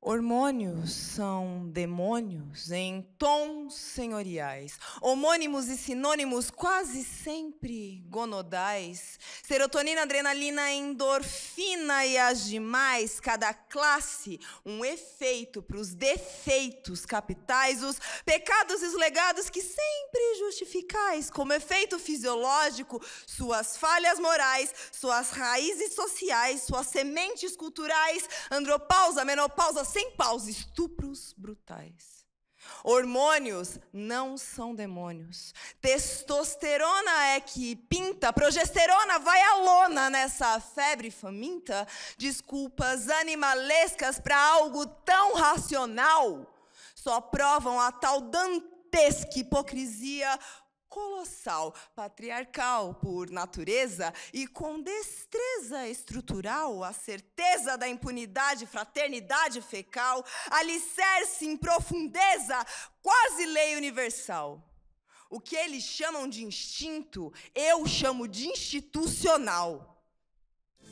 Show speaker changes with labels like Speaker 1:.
Speaker 1: Hormônios são demônios em tons senhoriais, homônimos e sinônimos quase sempre gonodais. Serotonina, adrenalina, endorfina e as demais, cada classe um efeito para os defeitos capitais, os pecados e os legados que sempre justificais, como efeito fisiológico, suas falhas morais, suas raízes sociais, suas sementes culturais, andropausa, menopausa, sem pausa, estupros brutais. Hormônios não são demônios. Testosterona é que pinta, progesterona vai à lona nessa febre faminta. Desculpas animalescas para algo tão racional só provam a tal dantesca hipocrisia colossal, patriarcal por natureza e com destreza estrutural, a certeza da impunidade, fraternidade fecal, alicerce em profundeza, quase lei universal. O que eles chamam de instinto, eu chamo de institucional.